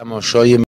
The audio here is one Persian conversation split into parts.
تماشای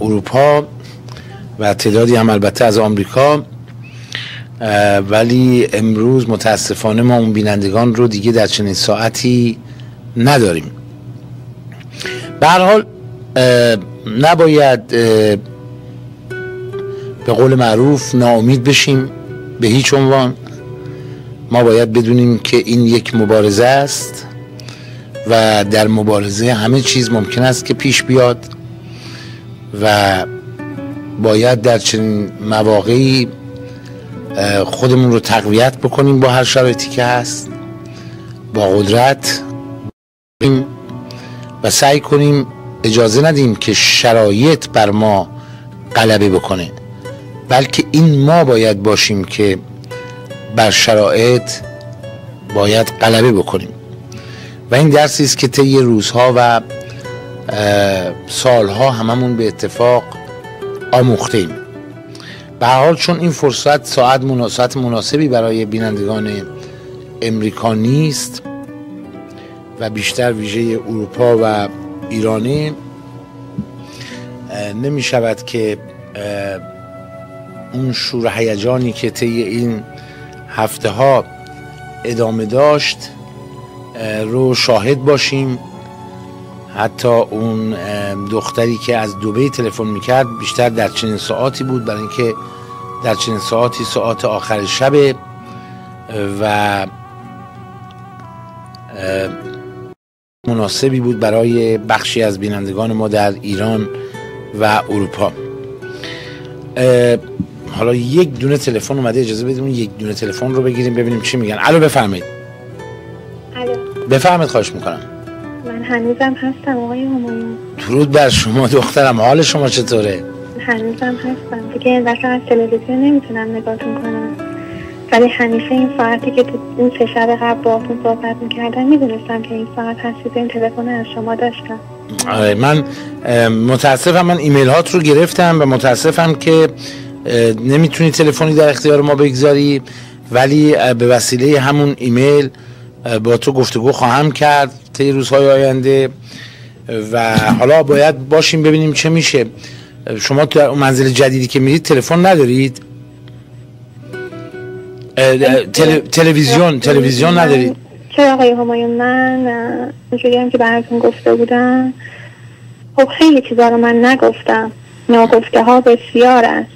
اروپا و تعدادی هم البته از آمریکا ولی امروز متاسفانه ما اون بینندگان رو دیگه در چنین ساعتی نداریم. به حال نباید به قول معروف ناامید بشیم به هیچ عنوان. ما باید بدونیم که این یک مبارزه است و در مبارزه همه چیز ممکن است که پیش بیاد. و باید در چنین مواقعی خودمون رو تقویت بکنیم با هر شرایطی که هست با قدرت. و سعی کنیم اجازه ندیم که شرایط بر ما غلبه بکنه. بلکه این ما باید باشیم که بر شرایط باید غلبه بکنیم. و این درسی است که طی روزها و سالها هممون به اتفاق آموخته ایم به حال چون این فرصت ساعت مناسبت مناسبی برای بینندگان امریکا نیست و بیشتر ویژه اروپا و ایرانی نمی شود که اون شور هیجانی که طی این هفته ها ادامه داشت رو شاهد باشیم. حتی اون دختری که از دوبه تلفن می‌کرد بیشتر در چنین ساعتی بود برای اینکه در چنین ساعتی ساعت آخر شب و مناسبی بود برای بخشی از بینندگان ما در ایران و اروپا. حالا یک دونه تلفن اومده اجازه بدیم یک دونه تلفن رو بگیریم ببینیم چی میگن. الو بفرمایید. الو. بفرمایید خواهش می‌کنم. هنوزم هستم آقای همایون درود بر شما دخترم. حال شما چطوره؟ هنوزم هستم. دیگه این دفعه از تلویزیون نمی‌تونم نگاهتون کنم. ولی همیشه این ساعتی که تو این سه شب قبل باهاتون صحبت می‌کردم می‌دونستم که این ساعت هستید. این تلفن از شما داشتم. آره من متاسفم. من ایمیل هات رو گرفتم و متاسفم که نمی‌تونی تلفنی در اختیار ما بگذاری. ولی به وسیله همون ایمیل با تو گفتگو خواهم کرد. طی روزهای آینده و حالا باید باشیم ببینیم چه میشه. شما تو اون منزل جدیدی که میرید تلفن ندارید؟ تل... تلویزیون تلویزیون ندارید؟ چرا آقای همایون؟ من اونجوری هم که براتون گفته بودم. خب خیلی چیزا رو من نگفتم. ناگفته ها بسیار است.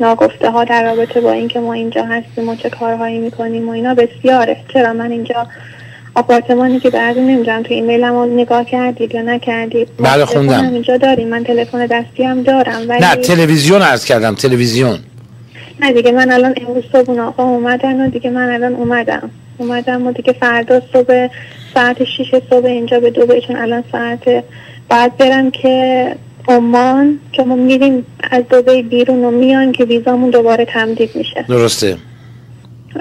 ناگفته ها در رابطه با اینکه ما اینجا هستیم و چه کارهایی می‌کنیم و اینا بسیاره. چرا من اینجا آپارتمانی که بعد نمی‌دونم تو ایمیل هم نگاه کردید یا نکردید؟ بله خوندم. اینجا داریم. من تلفن دستی هم دارم ولی نه تلویزیون عرض کردم تلویزیون. نه دیگه من الان امروز صبح آقا اومدن و دیگه من الان اومدم. اومدم و دیگه فردا صبح ساعت 6 صبح اینجا به دو چون الان ساعت بعد برم که عمان که ما میریم از دوبه بیرون و میان که ویزامون دوباره تمدید میشه. درسته.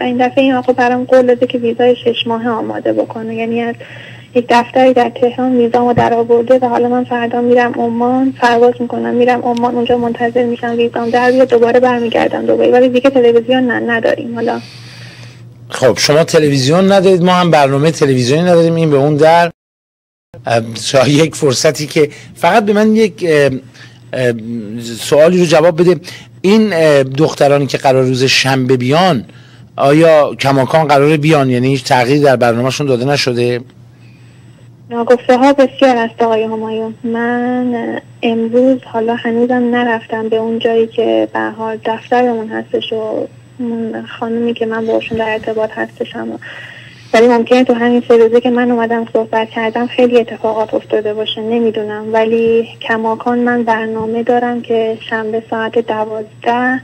این دفعه این آقا برام قول داده که ویزای شش ماه آماده بکنه. یعنی از یک دفتری در تهران ویزامو در آورده و حالا من فردا میرم عمان پرواز می‌کنم میرم عمان اونجا منتظر میشم ویزام در بیاد دوباره برمیگردم دوباره ولی دیگه تلویزیون نه نداریم. حالا خب شما تلویزیون ندارید ما هم برنامه تلویزیونی نداریم. این به اون در. شاید یک فرصتی که فقط به من یک سوالی رو جواب بده. این دخترانی که قرار روز شنبه بیان آیا کماکان قرار بیان؟ یعنی هیچ تغییر در برنامهشون داده نشده؟ ناگفته ها بسیار است آقای همایون. من امروز حالا هنوزم نرفتم به اون جایی که به حال دفترمون هستش و خانمی که من باشون در ارتباط هستشم. ولی ممکنه تو همین سه روزه که من اومدم صحبت کردم خیلی اتفاقات افتاده باشه نمی‌دونم. ولی کماکان من برنامه دارم که شنبه ساعت دوازده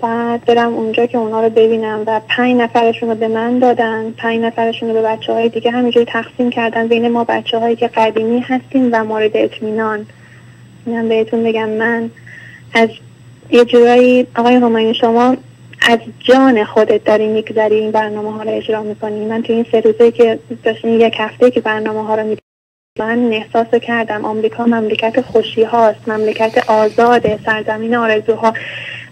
بعد برم اونجا که اونا رو ببینم و پنج نفرشون رو به من دادن پنج نفرشون رو به بچه های دیگه همینجوری تقسیم کردن بین ما بچه هایی که قدیمی هستیم و مورد اطمینان. اینم بهتون بگم من از یه جورایی آقای هماین شما از جان خودت داری میگذری این برنامه ها رو اجرا می‌کنی. من تو این سه روزه که داشتیم یک هفته که برنامه ها رو می من احساس کردم آمریکا مملکت خوشی هاست مملکت آزاد سرزمین آرزوها.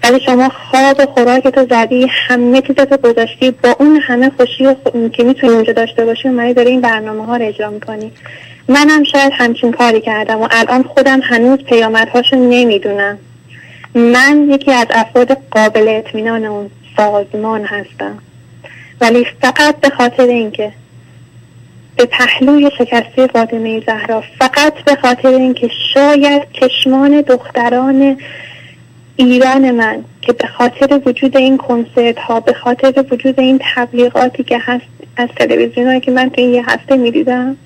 ولی شما خواب و خوراک تو زدی همه چیزتو گذاشتی با اون همه خوشی و که می‌تونی اونجا داشته باشی اومدی داری این برنامه ها رو اجرا می‌کنی. منم شاید همچین کاری کردم و الان خودم هنوز پیامدهاشو نمی‌دونم. من یکی از افراد قابل اطمینان اون سازمان هستم. ولی فقط به خاطر اینکه به پهلوی شکسته فاطمه زهرا فقط به خاطر اینکه شاید چشمان دختران ایران من که به خاطر وجود این کنسرت ها به خاطر وجود این تبلیغاتی که هست از تلویزیون که من تو این یه هفته می‌دیدم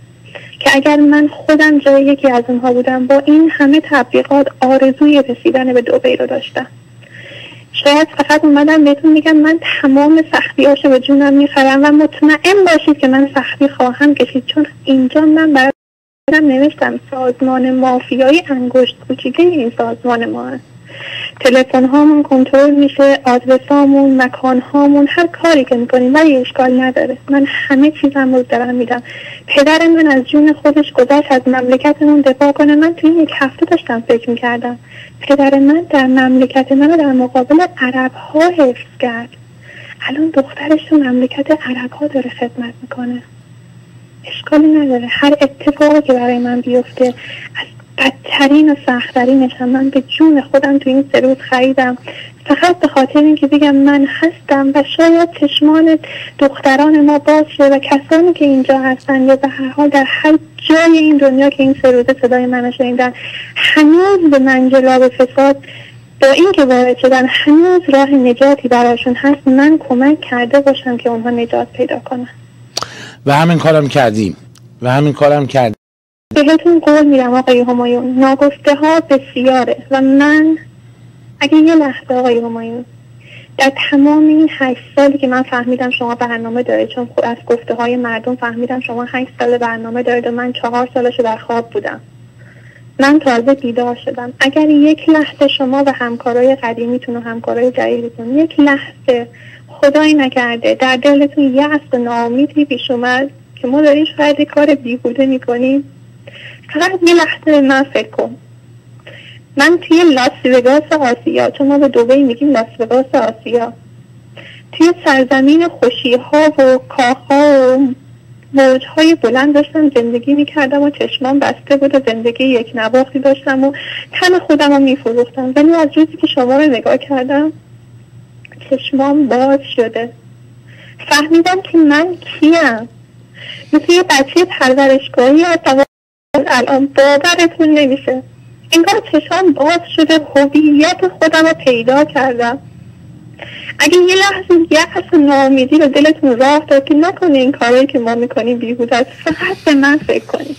که اگر من خودم جای یکی از اونها بودم با این همه تبلیغات آرزوی رسیدن به دوبی رو داشتم. شاید فقط اومدم بهتون میگم من تمام سختی هاشو به جونم می‌خرم و مطمئن باشید که من سختی خواهم کشید. چون اینجا من برای نوشتم سازمان مافیایی انگشت کوچیکه این سازمان ما هست تلفن هامون کنترل میشه آدرس هامون مکان هامون هر کاری که می‌کنیم ولی اشکال نداره. من همه چیزم رو دارم میدم. پدر من از جون خودش گذشت از مملکتمون دفاع کنه. من توی یک هفته داشتم فکر می‌کردم. پدر من در مملکت من در مقابل عرب ها حفظ کرد. الان دخترش تو مملکت عرب ها داره خدمت می‌کنه. اشکالی نداره. هر اتفاقی که برای من بیفته از بدترین و سختترینش هم من به جون خودم تو این سه روز خریدم. فقط به خاطر اینکه بگم من هستم و شاید چشمان دختران ما باز و کسانی که اینجا هستن یا به هر حال در هر جای این دنیا که این سه روزه صدای من شنیدن هنوز به منجلاب فساد با اینکه وارد شدن هنوز راه نجاتی براشون هست من کمک کرده باشم که اونها نجات پیدا کنن. و همین کارم کردیم. و همین کارم کردیم. بهتون قول میدم آقای همایون. ناگفته ها بسیاره و من اگه یه لحظه آقای همایون در تمام این هشت سالی که من فهمیدم شما برنامه دارید چون از گفته های مردم فهمیدم شما هشت سال برنامه دارید و من چهار سالش در خواب بودم. من تازه بیدار شدم. اگر یک لحظه شما و همکارای قدیمیتون و همکارای جدیدتون یک لحظه خدایی نکرده در دلتون یه و ناامیدی پیش اومد که ما داریم شاید کار بیهوده می‌کنیم. فقط یه لحظه من فکر کن. من توی لاس وگاس آسیا چون ما به دوبه میگیم لاس وگاس آسیا. توی سرزمین خوشی ها و کاخ ها و موج های بلند داشتم زندگی می‌کردم و چشمان بسته بود و زندگی یک نواختی داشتم و تن خودم رو میفروختم. ولی از روزی که شما رو نگاه کردم چشمان باز شده. فهمیدم که من کیم. مثل یه بچه پرورشگاهی هستم الان باورتون نمیشه. انگار چشام باز شده هویت خودم رو پیدا کردم. اگه یه لحظه یه و ناامیدی به دلتون راه داد که نکنه این کارهایی که ما می‌کنیم بیهود است فقط به من فکر کنید.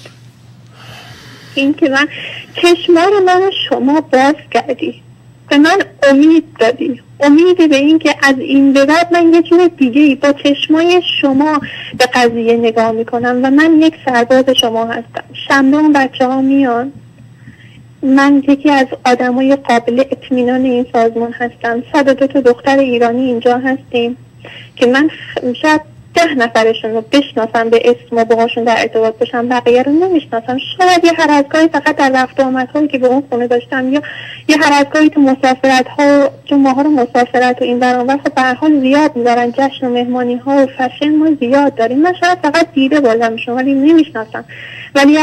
این که من چشمان من شما باز کردی. به من امید دادی امید به این که از این به بعد من یه جور دیگه با چشمای شما به قضیه نگاه می‌کنم و من یک سرباز شما هستم. شنبه اون بچه ها میان. من یکی از آدمای قابل اطمینان این سازمان هستم. صد دو تا دختر ایرانی اینجا هستیم که من شاید ده نفرشون رو بشناسم به اسم و باهاشون در ارتباط باشم بقیه رو نمی‌شناسم. شاید یه هر فقط در رفت آمدهایی که به اون خونه داشتم یا یه هر تو مسافرت ها چون ماها رو مسافرت و این برانور خب به حال زیاد میدارن جشن و مهمانی ها و فشن ما زیاد داریم. من شاید فقط دیده بازم شما ولی نمی‌شناسم. ولی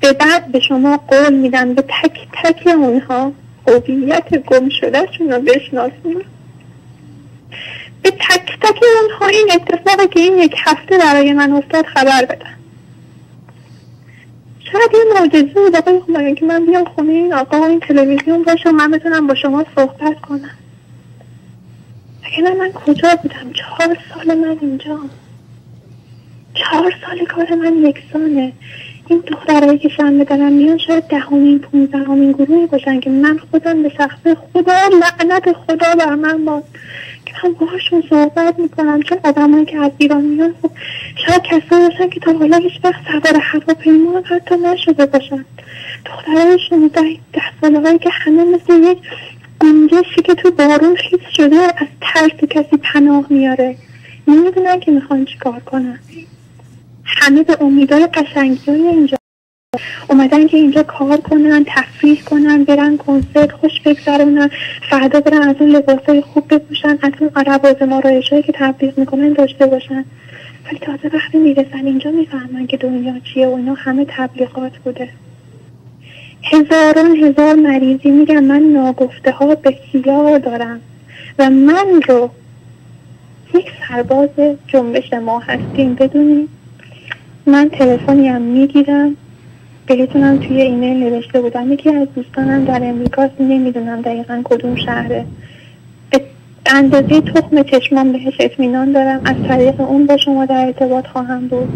به بعد به شما قول میدم به تک تک اونها هویت گم شده رو بشناسیم. به تک تک اونها این اتفاقی که این یک هفته برای من افتاد خبر بدن. شاید یه معجزه بود. آقای که من بیام خونه این آقا و این تلویزیون باشه و من بتونم با شما صحبت کنم. اگه من کجا بودم؟ چهار سال من اینجا. چهار سال کار من یکسانه. این دخترهایی که شنبه دارم میان شاید دهمین پونزدهمین گروهی باشن که من خودم به شخص خدا لعنت خدا بر من باد. که من باهاشون صحبت می‌کنم چون آدمایی که از ایران میان خب شاید کسایی باشن که تا حالا هیچ وقت سوار هواپیما حتی نشده باشن. دخترهای شونزده ده ساله که همه مثل یک گنجشی که تو بارون خیس شده از ترس کسی پناه میاره. نمی‌دونن که می‌خوان چیکار کنن. همه به امیدهای قشنگی های اینجا اومدن که اینجا کار کنن تفریح کنن برن کنسرت خوش بگذرونن فردا برن از اون لباسای خوب بپوشن از اون عرباز مارایش که تبلیغ می‌کنن داشته باشن. ولی تازه وقتی می‌رسن اینجا می‌فهمن که دنیا چیه و اینا همه تبلیغات بوده. هزاران هزار مریضی میگن من ناگفته ها بسیار دارم و من رو یک سرباز جنبش ما هستیم. بدونیم من تلفنی هم می‌گیرم. بهتونم توی ایمیل نوشته بودم یکی از دوستانم در امریکاست نمی‌دونم دقیقا کدوم شهره. اندازه تخم چشمان بهش اطمینان دارم. از طریق اون با شما در ارتباط خواهم بود.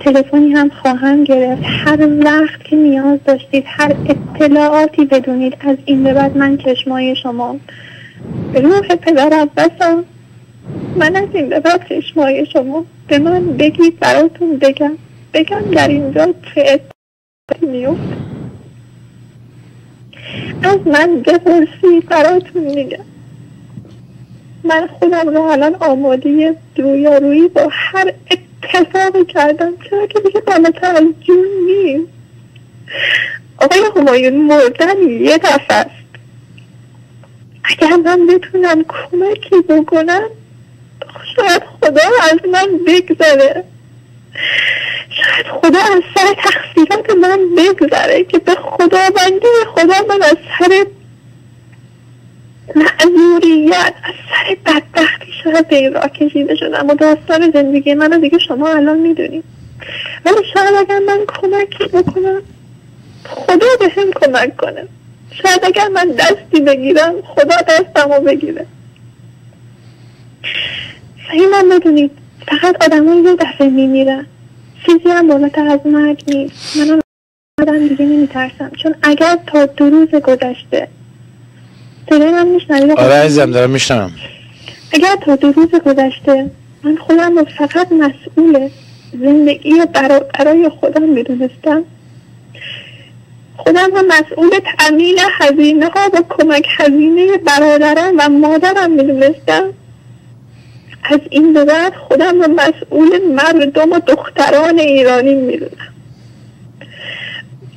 تلفنی هم خواهم گرفت. هر وقت که نیاز داشتید هر اطلاعاتی بدونید از این به بعد من چشمای شما. روح پدرم بسم من از این به بعد چشمای شما. به من بگید براتون بگم. بگم در اینجا چه میفت از من بپرسید براتون میگم. من خودم رو الان آماده رویارویی با هر اتفاقی کردم. چرا که دیگه بالاتر از جون نیست آقای همایون مردن یه دفعه است. اگر من بتونم کمکی بکنم شاید خدا از من بگذره شاید خدا از سر تقصیرات من بگذره که به خدا بنده خدا من از سر معذوریت از سر بدبختی شاید به این کشیده شدم و داستان زندگی من دیگه شما الان می‌دونید. ولی شاید اگر من کمکی بکنم خدا به هم کمک کنه. شاید اگر من دستی بگیرم خدا دستمو بگیره. من بدونید. فقط آدم یه دفعه میمیرن. چیزی هم بالاتر از مرگ نیست. من آدم دیگه نمیترسم. چون اگر تا دو روز گذشته صدای من میشنوید آره عزیزم دارم میشنم اگر تا دو روز گذشته من خودم رو فقط مسئول زندگی برای خودم می‌دونستم. خودم هم مسئول تأمین هزینه ها و کمک هزینه برادرم و مادرم می‌دونستم. از این به بعد خودم رو مسئول مردم و دختران ایرانی می‌دونم.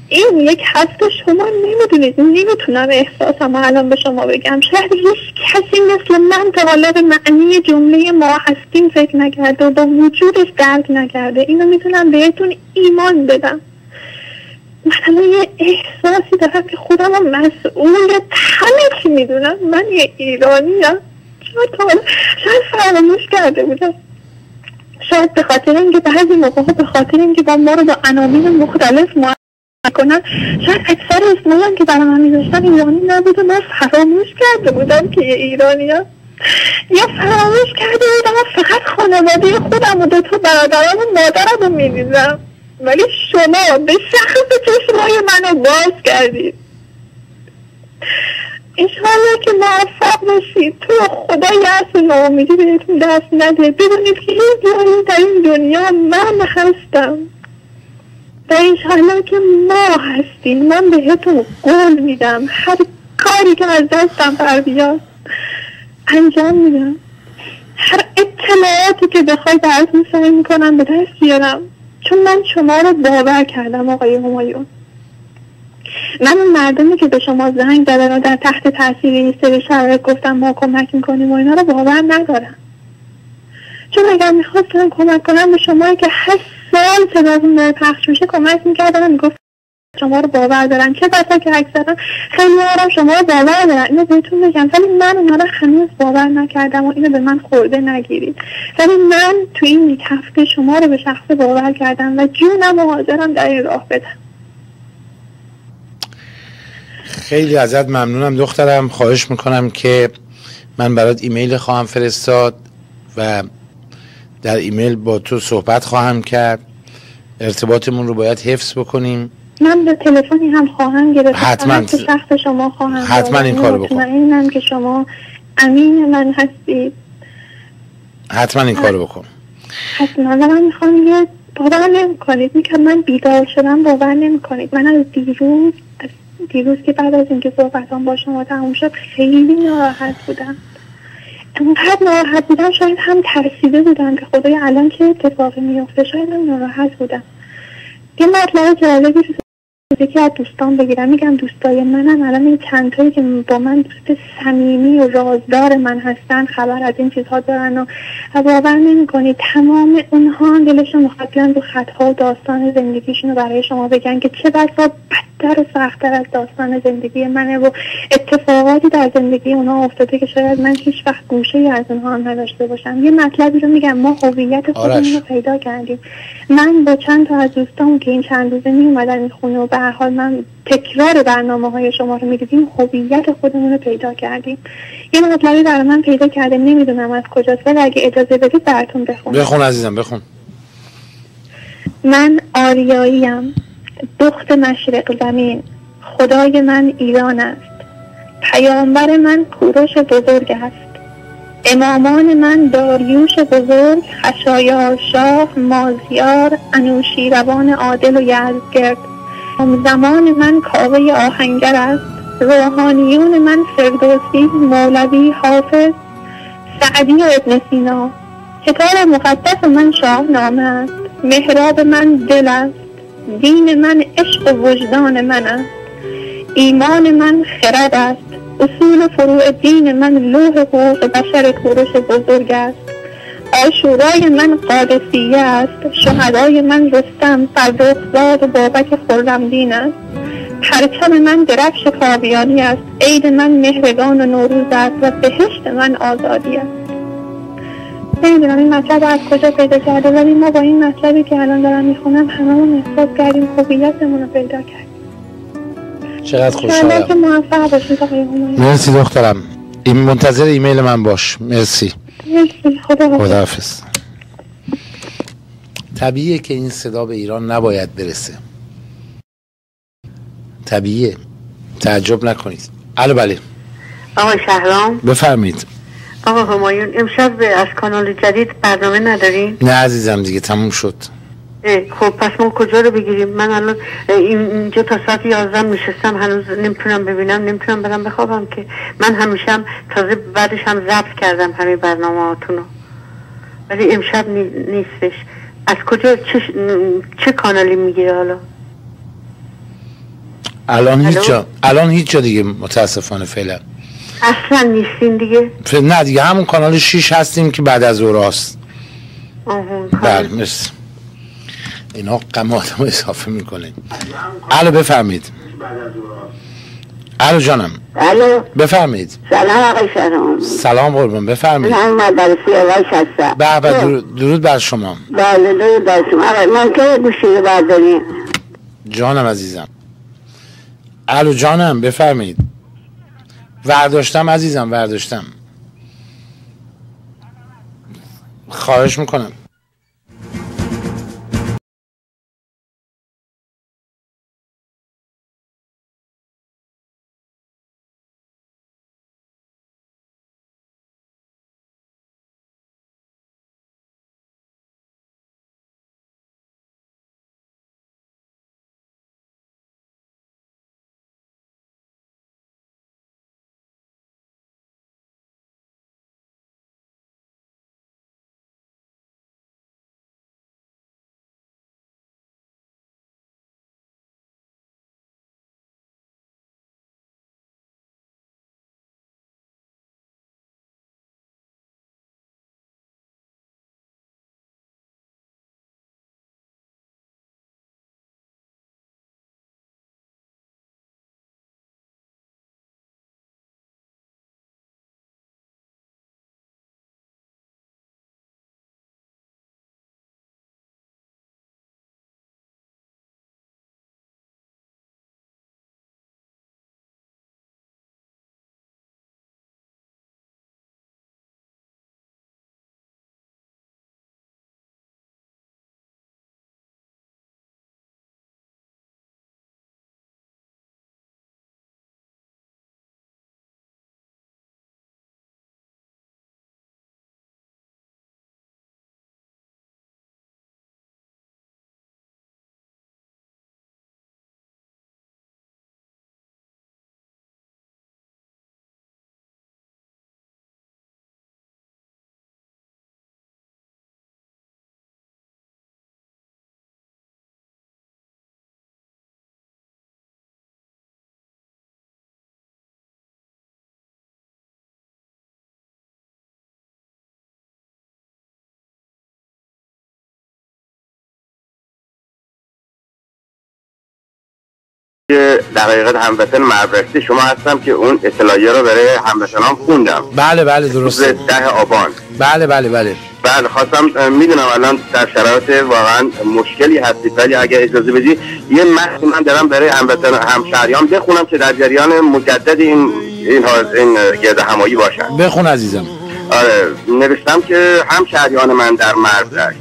این یک هفته شما نمی‌دونید. نمی‌تونم احساسم الان به شما بگم. شاید هیچ کسی مثل من تا حالا به معنی جمله ما هستیم فکر نکرده و با وجودش درک نکرده. اینو می‌تونم بهتون ایمان بدم. من یه احساسی دارم که خودم مسئول چی می‌دونم. من یه ایرانیم. شاید شاید فراموش کرده بودم. شاید به خاطر اینکه بعضی موقع به خاطر اینکه با ما رو با عناوین مختلف معرفی کنن شاید اکثر اسمایی که برای من میذاشتن ایرانی نبوده من فراموش کرده بودم که ایرانی هم یا فراموش کرده بودم فقط خانواده خودم و دو تا برادرم و مادرم رو می‌دیدم. ولی شما به شخص چشمای منو باز کردید. انشالله که موفق باشید تو خدا یأس ناامیدی بهتون دست نده. بدونید که این در این دنیا من هستم. و انشالله که ما هستیم. من بهتون قول میدم. هر کاری که از دستم بر بیاد انجام میدم. هر اطلاعاتی که بخوای براتون سعی می‌کنم به دست بیارم. چون من شما رو باور کردم آقای همایون. من اون مردمی که به شما زنگ دادن و در تحت تاثیر این سری شرایط گفتم ما کمک می‌کنیم و اینا رو باور ندارم. چون اگر می‌خواستم کمک کنم به شما که هشت سال صداتون داره پخش میشه کمک می‌کردم می‌گفت شما رو باور دارن. چه بسا که اکثرا خیلی آرام شما رو باور دارن. اینو بهتون بگم ولی من اونا رو هنوز باور نکردم و اینو به من خورده نگیرید. ولی من تو این یک هفته شما رو به شخص باور کردم و جونم و حاضرم در این راه بدم. خیلی ازت ممنونم. دخترم خواهش می‌کنم که من برات ایمیل خواهم فرستاد و در ایمیل با تو صحبت خواهم کرد. ارتباطمون رو باید حفظ بکنیم. من به تلفنی هم خواهم گرفت. حتما. شخص شما خواهم حتما این کارو بکن. مطمئنم که شما امین من هستید حتما این کارو بکن. حتما. من می‌خوام یه باور نمی کنید میگم من بیدار شدم. باور نمی کنید من از دیروز دیروز که بعد از اینکه صحبتان با شما تموم شد خیلی ناراحت بودم. اونقدر ناراحت بودم شاید هم ترسیده بودم که خدای الان چه اتفاقی میفته شاید هم ناراحت بودم. یه مطلب جالبی یکی از دوستان بگیرم. میگم دوستای منم الان این چند تایی که با من دوست صمیمی و رازدار من هستن خبر از این چیزها دارن و باور نمی‌کنید تمام اونها دلشون می‌خواد رو خطها و داستان زندگیشون رو برای شما بگن که چه بسا بدتر و سختتر از داستان زندگی منه و اتفاقاتی در زندگی اونها افتاده که شاید من هیچ وقت گوشه ای از اونها هم نداشته باشم. یه مطلبی رو میگم ما هویت خودمون رو پیدا کردیم. من با چند تا از دوستان که این چند روزه می این خونه و به حال من تکرار برنامه های شما رو می‌دیدیم هویت خودمون رو پیدا کردیم. یه مطلبی برای من پیدا کرده نمی‌دونم از کجاست ولی اگه اجازه بدید براتون بخون بخون عزیزم بخون. من آریاییم. دخت مشرق زمین خدای من ایران است. پیامبر من کوروش بزرگ است. امامان من داریوش بزرگ خشایار شاه مازیار انوشیروان عادل و یزگرد زمان من کاوه آهنگر است. روحانیون من فردوسی مولوی حافظ سعدی و ابن سینا. کتاب مقدس من شاهنامه است. محراب من دل است. دین من عشق و وجدان من است. ایمان من خرد است. اصول فروع دین من لوح حقوق بشر کوروش بزرگ است. آشورای من قادسیه است. شهدای من رستم فرخزاد و بابک خرمدین است. پرچم من درفش کاویانی است. عید من مهرگان و نوروز است و بهشت من آزادی است. نمی‌دونم این مطلب از کجا پیدا کرده؟ ولی ما با این مطلبی که الان دارم می‌خونم هممون احساس کردیم خوبیتمون رو پیدا کردیم. چقدر خوشحالم. موفق باشید مرسی دخترم. این منتظر ایمیل من باش. مرسی. مرسی. خدا خداحافظ. طبیعیه که این صدا به ایران نباید برسه. طبیعیه. تعجب نکنید. الو بله. آقای شهرام بفرمید آقا همایون امشب از کانال جدید برنامه نداریم نه عزیزم دیگه تموم شد. خب پس ما کجا رو بگیریم؟ من الان اینجا تا ساعت یازدم نشستم هنوز نمی‌تونم ببینم نمی‌تونم برم بخوابم که. من همیشه هم تازه بعدش هم ضبط کردم همه برنامه هاتونو ولی امشب نیستش. از کجا چه, چه کانالی می‌گیره حالا؟ الان هیچ جا الان هیچ جا دیگه متاسفانه فعلا. اصلا نیستین دیگه. نه دیگه همون کانال 6 هستیم که بعد از اوراست بله مرسی. اینا قم آدم اضافه می‌کنه. الو بفرمید الو جانم. الو. بفرمید سلام آقای شهرام. سلام قربان بفرمید من مدرسی آقای هستم. به به درود بر شما. بله درود بر شما. آقای من که گوشی رو برداریم. جانم عزیزم. الو جانم بفرمید ورداشتم عزیزم ورداشتم. خواهش می‌کنم. در حقیقت هموطن مبرستی شما هستم که اون اطلاعیه رو برای هموطنان خوندم. بله بله روز درسته ده آبان. بله بله بله. بله خواستم می‌دونم الان در شرایط واقعا مشکلی هستید ولی اگر اجازه بدی یه متن من دارم برای هموطن همشهریان بخونم که در جریان مجدد این این, این گرد همایی باشن. بخون عزیزم. آره نوشتم که همشهریان من در مرزش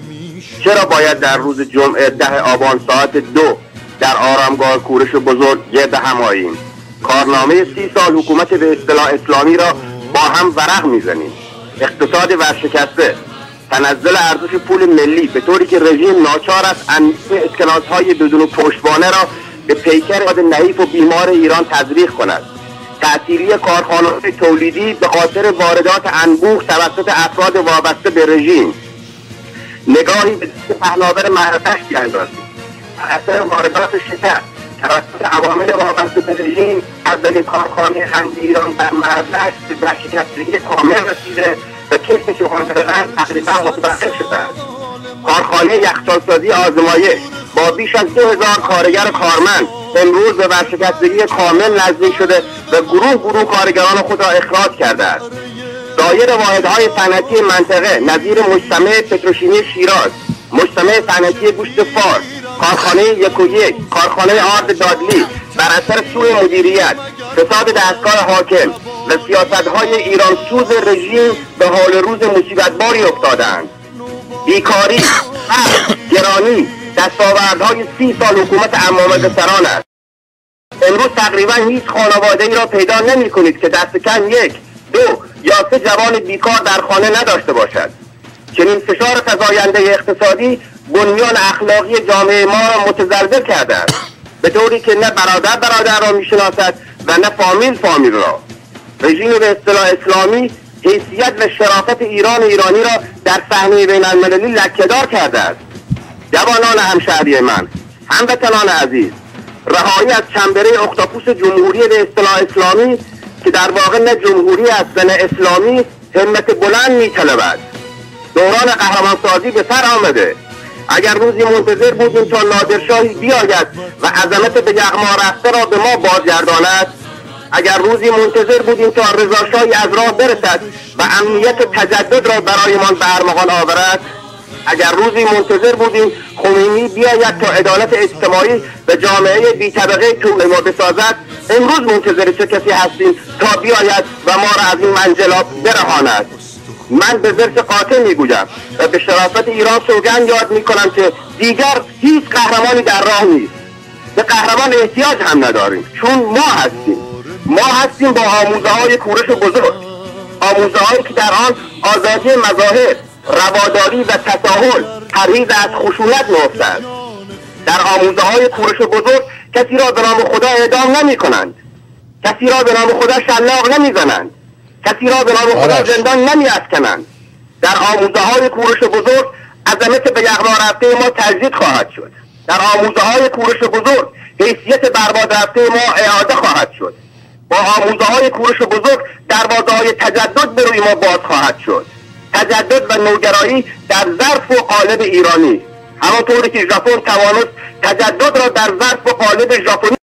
چرا باید در روز جمعه ده آبان ساعت دو در آرامگاه کورش بزرگ گرد هماییم کارنامه سی سال حکومت به اصطلاح اسلامی را با هم ورق می‌زنیم. اقتصاد ورشکسته. تنزل ارزش پول ملی به طوری که رژیم ناچار است انبوه اسکناس های بدون پشتوانه را به پیکر اقتصاد نحیف و بیمار ایران تزریق کند. تعطیلی کارخانه‌های تولیدی به خاطر واردات انبوه توسط افراد وابسته به رژیم. نگاهی به پهناور معرفش بیاندازیم اثر واردات شکر. توسط عوامل وابسته به رژیم اولین کارخانه خندی ایران در مرزش به ورشکستگی کامل رسیده و کشف شهانترقند تقریبا متوقف شده است. کارخانه یخچالسازی آزمایش با بیش از دو هزار کارگر کارمند امروز به ورشکستگی کامل نزدیک شده و گروه گروه کارگران خود را اخراج کرده است. دایر واحدهای صنعتی منطقه نظیر مجتمع پتروشیمی شیراز مجتمع صنعتی گوشت فارس کارخانه یک و یک کارخانه آرد دادلی بر اثر سوء مدیریت فساد دستگاه حاکم و سیاستهای ایران سوز رژیم به حال روز مصیبتباری افتادند. بیکاری فقر گرانی دستاوردهای سی سال حکومت امامه سران است. امروز تقریبا هیچ خانواده ای را پیدا نمی کنید که دست کم یک دو یا سه جوان بیکار در خانه نداشته باشد. چنین فشار فزاینده اقتصادی بنیان اخلاقی جامعه ما را متزلزل است به طوری که نه برادر برادر را می‌شناسد و نه فامیل فامیل را. رژیم به اصطلاح اسلامی حیثیت و شرافت ایران و ایرانی را در صحنه بین المللی لکهدار کرده است جوانان همشهری من هموطنان عزیز رهایی از چنبره اختاپوس جمهوری به اصطلاح اسلامی که در واقع نه جمهوری است و نه اسلامی همت بلند میطلبد. دوران قهرمانسازی به سر آمده. اگر روزی منتظر بودیم تا نادرشاهی بیاید و عظمت به یغما رفته را به ما بازگرداند اگر روزی منتظر بودیم تا رضاشاهی از راه برسد و امنیت تجدد را برایمان به ارمغان آورد اگر روزی منتظر بودیم خمینی بیاید تا عدالت اجتماعی به جامعه بی طبقه طول ما بسازد امروز منتظر چه کسی هستیم تا بیاید و ما را از این منجلاب برهاند. من به زرس قاطع می‌گویم و به شرافت ایران سوگند یاد می‌کنم که دیگر هیچ قهرمانی در راه نیست. به قهرمان احتیاج هم نداریم چون ما هستیم. ما هستیم با آموزه های کورش بزرگ. آموزه هایی که در آن آزادی مظاهر رواداری و تساهل پرهیز از خشونت نهفته در آموزه های کورش بزرگ کسی را به نام خدا اعدام نمی کنند کسی را به نام خدا شلاق نمی زنند کسی را به نام خدا. زندان نمی افکنند. در آموزه های کورش بزرگ عظمت به یغما رفته ما تجدید خواهد شد. در آموزه های کورش بزرگ حیثیت برباد رفته ما اعاده خواهد شد. با آموزه های کورش بزرگ دروازه های تجدد به روی ما باز خواهد شد. تجدد و نوگرایی در ظرف و قالب ایرانی. همانطوری که ژاپن توانست تجدد را در ظرف و قالب ژاپنی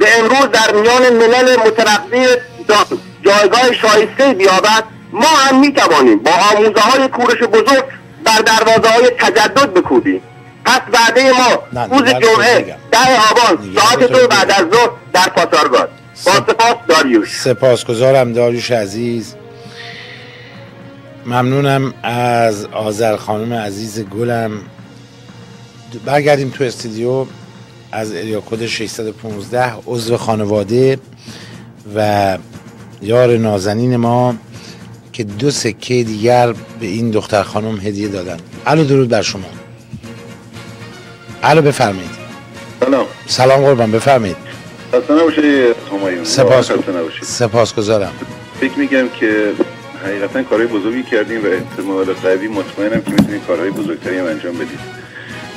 و امروز در میان ملل مترقی جا- جایگاه شایسته بیابد ما هم می توانیم با آموزه های کورش بزرگ بر دروازه های تجدد بکوبیم. پس وعده ما روز جمعه. ده آبان ساعت. دو بعد از ظهر در پاسارگاد. با سپ- سپاس داریوش. سپاسگزارم داریوش عزیز. ممنونم از آذر خانم عزیز گلم. برگردیم تو استودیو. از اریا کد 615 عضو خانواده و یار نازنین ما که دو سکه دیگر به این دختر خانم هدیه دادن. الو درود بر شما. الو بفرمایید. سلام. سلام قربان بفرمایید. سپاس سپاسگزارم. فکر میگم که حقیقتا کارهای بزرگی کردیم و احتمال قوی مطمئنم که می‌تونید کارهای بزرگتری هم انجام بدید.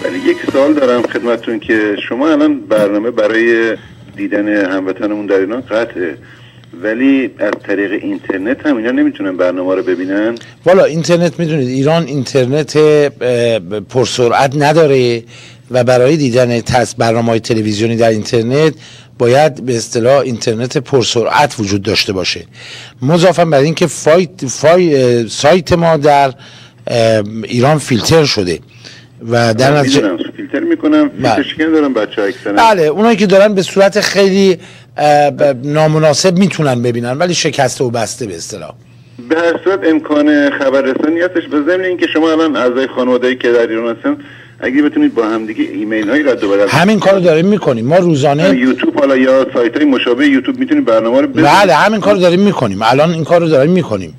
ولی یک سال دارم خدمتتون که شما الان برنامه برای دیدن هموطنمون در ایران قطعه. ولی از طریق اینترنت هم اینا نمی‌تونن برنامه رو ببینن؟ والا اینترنت می‌دونید ایران اینترنت پرسرعت نداره و برای دیدن تص برنامه های تلویزیونی در اینترنت باید به اصطلاح اینترنت پرسرعت وجود داشته باشه. مضافا بر اینکه فای فای سایت ما در ایران فیلتر شده و در نتیجه فیلتر می‌کنم بله. فیلتر شکن دارم بچه ها بله اونایی که دارن به صورت خیلی نامناسب می‌تونن ببینن ولی شکسته و بسته به اصطلاح. به هر صورت امکان خبررسانی هستش. به ضمن اینکه شما الان اعضای خانواده‌ای که در ایران هستن اگه بتونید با همدیگه ایمیل هایی رد و بدل همین کارو داریم می‌کنیم. ما روزانه یوتیوب حالا یا سایت های مشابه یوتیوب می‌تونید برنامه رو ببینید. بله همین کارو داریم می‌کنیم. الان این کارو داریم می‌کنیم.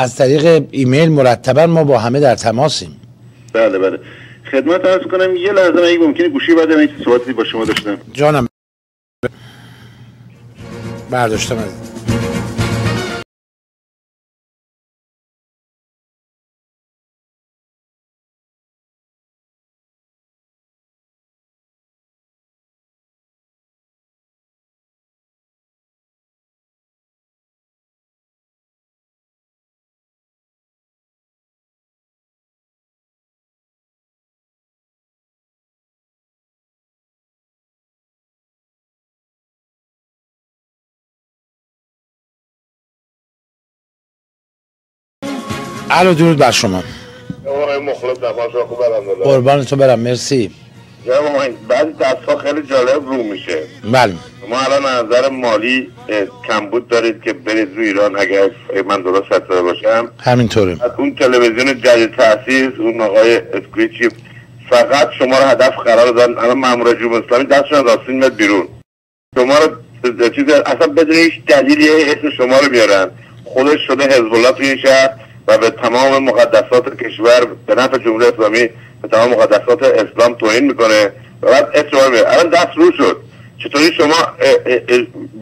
از طریق ایمیل مرتبا ما با همه در تماسیم. بله بله. خدمت عرض کنم یه لحظه من اگه ممکنه گوشی بعد من یک صحبتی با شما داشتم. جانم. برداشتم. از الو درود بر شما. قربان تو برم مرسی. بعضی دستها خیلی جالب رو میشه. بله. ما الان از نظر مالی کمبود دارید که برید رو ایران اگر من درست حساب باشم. همینطوره. از اون تلویزیون جدید تاسیس اون آقای اسکریچی فقط شما رو هدف قرار دادن. الان مامور جمهوری اسلامی دستشون راستین میاد بیرون. شما رو چیز اصلا بدون هیچ دلیلی اسم شما رو میارن. خودش شده حزب الله توی این شهر. و به تمام مقدسات کشور به نفع جمهوری اسلامی به تمام مقدسات اسلام توهین می‌کنه و بعد رو میاره الان دست رو شد. چطوری شما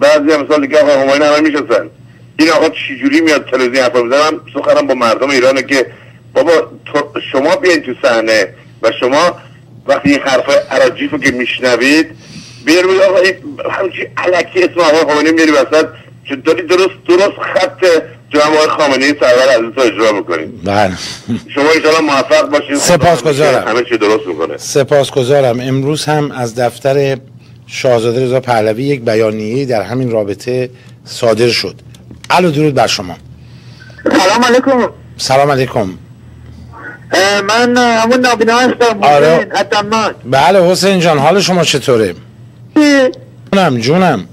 بعضی مثال دیگه آقا هماین همه می‌شناسن. این آقا چجوری میاد تلویزیون حرف می‌زنم سخنم با مردم ایرانه که بابا شما بیاین تو صحنه و شما وقتی این حرفای عراجیف که میشنوید بیار بگید آقا همچی علکی اسم آقای خامنه‌ای میاری وسط که داری درست درست خط جناب آقای خامنه‌ای سرور عزیز رو اجرا می‌کنید بله. شما انشاءالله موفق باشید. سپاسگزارم. همه چی درست می‌کنه. سپاسگزارم. امروز هم از دفتر شاهزاده رضا پهلوی یک بیانیه در همین رابطه صادر شد. الو درود بر شما. سلام علیکم. سلام علیکم. من همون نابینا هستم. آره. بله حسین جان حال شما چطوره؟ جونم جونم.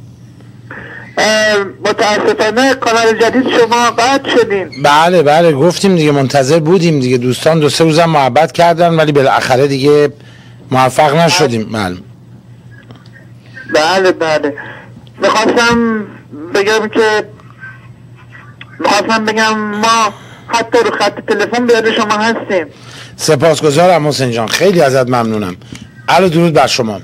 متاسفانه کانال جدید شما قطع شدین. بله بله گفتیم دیگه منتظر بودیم دیگه. دوستان دو سه روزم محبت کردن ولی بالاخره دیگه موفق نشدیم. بله بله بله. می‌خواستم بگم که می‌خواستم بگم ما حتی رو خط تلفن بیاد شما هستیم. سپاسگزارم حسین جان. خیلی ازت ممنونم. الو درود بر شما.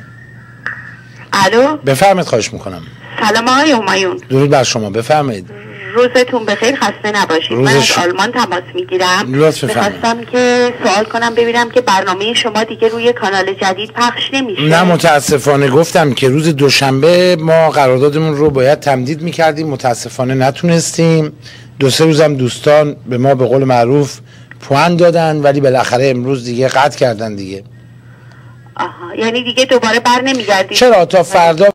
الو؟ بفرمایید خواهش می‌کنم. سلام آقای همایون. درود بر شما بفرمایید. روزتون بخیر خسته نباشید. من از آلمان تماس می‌گیرم. می‌خواستم که سوال کنم ببینم که برنامه شما دیگه روی کانال جدید پخش نمیشه. نه متاسفانه گفتم که روز دوشنبه ما قراردادمون رو باید تمدید می‌کردیم. متاسفانه نتونستیم. دو سه روزم دوستان به ما به قول معروف پوان دادن ولی بالاخره امروز دیگه قطع کردن دیگه. آها یعنی دیگه دوباره بر نمیگردید. چرا؟ تا فردا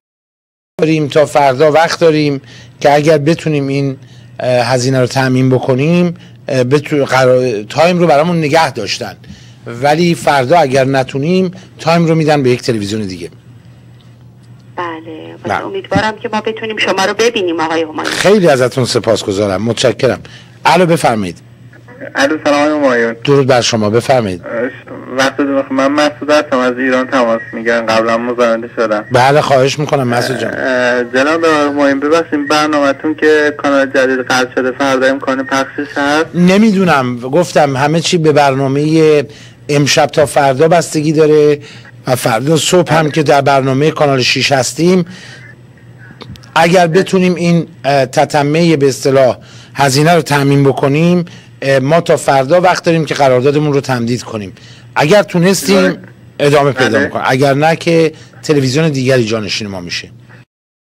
داریم تا فردا وقت داریم که اگر بتونیم این هزینه رو تأمین بکنیم. قرار... time رو برامون نگه داشتن. ولی فردا اگر نتونیم time رو میدن به یک تلویزیون دیگه. بله. بله. امیدوارم که ما بتونیم شما رو ببینیم آقای همایون خیلی ازتون سپاسگزارم. متشکرم. الو بفرمایید. الو سلام آقای درود بر شما بفرمایید. وقتتون بخیر من مسعود هستم از ایران تماس می‌گیرم. قبلا مزاحمت شدم. بله خواهش می‌کنم مسعود جان. جناب مهم ببخشید برنامهتون که کانال جدید قطع شده فردا امکان پخشش هست؟ نمی‌دونم گفتم همه چی به برنامه امشب تا فردا بستگی داره و فردا صبح هم که در برنامه کانال 6 هستیم. اگر بتونیم این تتمه به اصطلاح هزینه رو تامین بکنیم ما تا فردا وقت داریم که قراردادمون رو تمدید کنیم. اگر تونستیم ادامه پیدا بله. می‌کنیم اگر نه که تلویزیون دیگری جانشین ما میشه.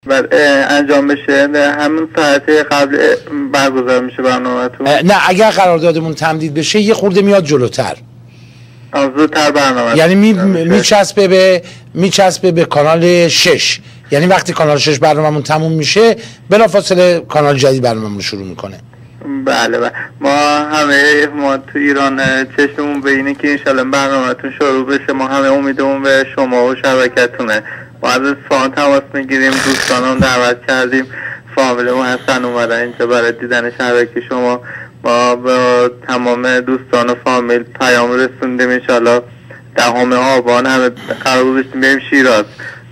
و اه، انجام بشه. همون ساعت قبل برگزار میشه برنامهتون. اه، نه اگر قراردادمون تمدید بشه یه خورده میاد جلوتر. زودتر برنامه یعنی می میچسبه به میچسبه به کانال 6 یعنی وقتی کانال 6 برنامه‌مون تموم میشه بلافاصله کانال جدید برنامه‌مون رو شروع می‌کنه. بله بله. ما همه ما تو ایران چشممون به اینه که انشالله برنامهتون شروع بشه. ما همه امیدمون به شما و شبکتونه ما از اصفهان تماس می‌گیریم دوستانم دعوت کردیم. فامیلمون هستن اومدن اینجا برای دیدن شبکه شما. ما به تمام دوستان و فامیل پیام رسوندیم. انشالله دهم آبان همه قرار گذاشتیم بریم شیراز.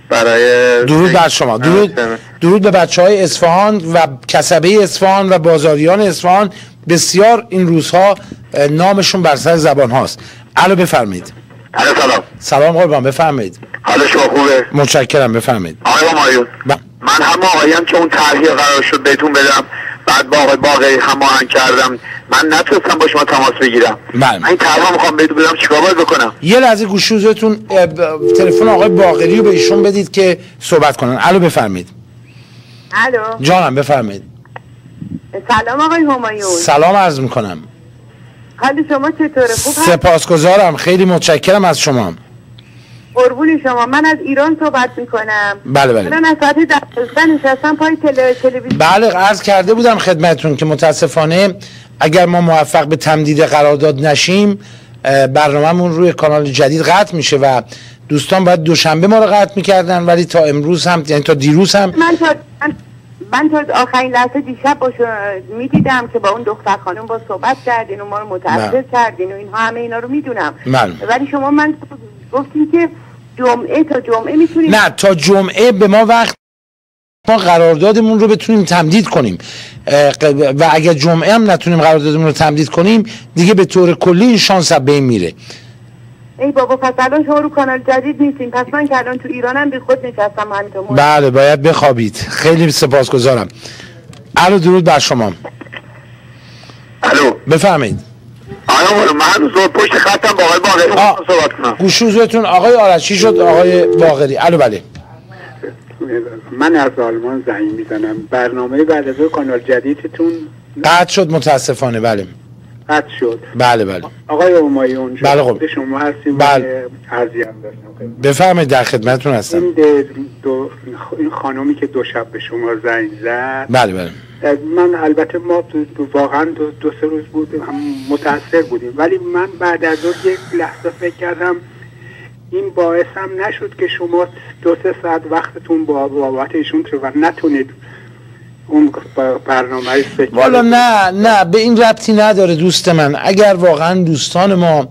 برای درود بر شما. درود درود به بچه های اصفهان و کسبه اصفهان و بازاریان اصفهان. بسیار این روزها نامشون بر سر زبان هاست. الو بفرمایید. سلام. سلام قربان بفرمایید. حال شما خوبه؟ متشکرم بفرمایید. آقای همایون ب- من هم آقایم که اون طرحی قرار شد بهتون بدم. بعد با آقای باقری هماهنگ کردم. من نتونستم با شما تماس بگیرم. بله. من این طرح می‌خوام بدم چیکار باید بکنم. یه لحظه گوشوزتون تلفن آقای باقری رو به ایشون بدید که صحبت کنن. الو بفرمایید. الو. جانم بفرمایید. سلام آقای همایون. سلام عرض می‌کنم. حال شما چطوره؟ خوب سپاسگزارم. خیلی متشکرم از شما. قربون شما. من از ایران صحبت می‌کنم. بله بله. من از ساعت نشستم پای تل... تلویزیون. بله عرض کرده بودم خدمتون که متاسفانه اگر ما موفق به تمدید قرارداد نشیم برنامهمون روی کانال جدید قطع میشه و دوستان باید دوشنبه ما رو قطع می‌کردن ولی تا امروز هم یعنی تا دیروز هم. من تا من, من تا آخرین لحظه دیشب با می‌دیدم که با اون دختر خانم با صحبت کردین و ما رو متأثر بله. کردین و اینها همه اینا رو می‌دونم. بله. ولی شما من گفتین که جمعه تا جمعه می‌تونیم نه تا جمعه به ما وقت ما قراردادمون رو بتونیم تمدید کنیم. و اگر جمعه هم نتونیم قراردادمون رو تمدید کنیم دیگه به طور کلی این شانس از بین میره. ای بابا پس الان شما رو کانال جدید نیستین پس من که الان تو ایرانم بی خود نشستم همینطور بله باید بخوابید. خیلی سپاسگزارم. الو درود بر شما. الو. بفرمایید. آقای همایون من هنوز پشت خطم با آقای باقری صحبت کنم. گوشوزتون آقای آرشی شد؟ آقای باقری. الو بله. من از آلمان زنگ می‌زنم. برنامه بعد از کانال جدیدتون؟ قطع شد متاسفانه بله. قطع شد. بله بله. آقای همایون بله خب. شما هستیم بله. عرضی هم داشتم بفرمایید در خدمتتون هستم. این دو این خانومی که دو شب به شما زنگ زد. بله بله. من البته ما واقعا دو, دو سه روز بود هم متاثر بودیم. ولی من بعد از اون یک لحظه فکر کردم این باعث هم نشد که شما دو سه ساعت وقتتون با بابت ایشون و نتونید اون برنامه والا نه نه به این ربطی نداره دوست من. اگر واقعا دوستان ما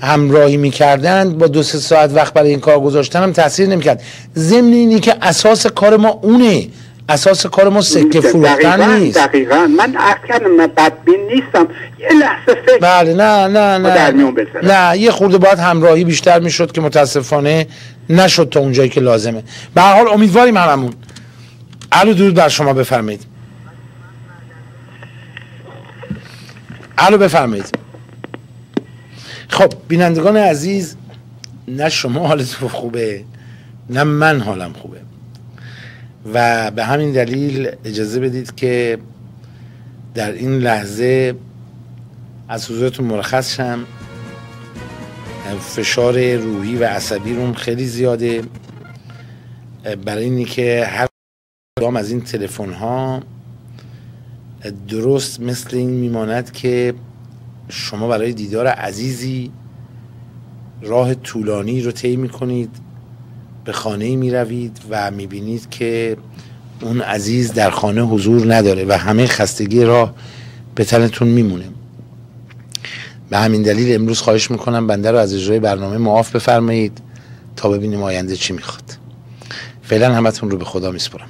همراهی می‌کردند با دو سه ساعت وقت برای این کار گذاشتن هم تاثیر نمی‌کرد. ضمن اینی که اساس کار ما اونه. اساس کار ما سکه فروختن نیست. دقیقا من من بدبین نیستم. یه لحظه فکر بله نه نه نه. نه یه خورده باید همراهی بیشتر می‌شد که متاسفانه نشد تا اونجایی که لازمه. به هر حال امیدواریم هممون. الو درود بر شما بفرمایید. الو بفرمایید. خب بینندگان عزیز نه شما حالتون خوبه نه من حالم خوبه. و به همین دلیل اجازه بدید که در این لحظه از حضورتون مرخص شم. فشار روحی و عصبی روم خیلی زیاده. برای اینی که هر کدام از این تلفن ها درست مثل این میماند که شما برای دیدار عزیزی راه طولانی رو طی می‌کنید. به خانه می روید و می بینید که اون عزیز در خانه حضور نداره و همه خستگی راه به تنتون میمونه. به همین دلیل امروز خواهش می‌کنم بنده رو از اجرای برنامه معاف بفرمایید تا ببینیم آینده چی می‌خواد. فعلا همتون رو به خدا میسپرم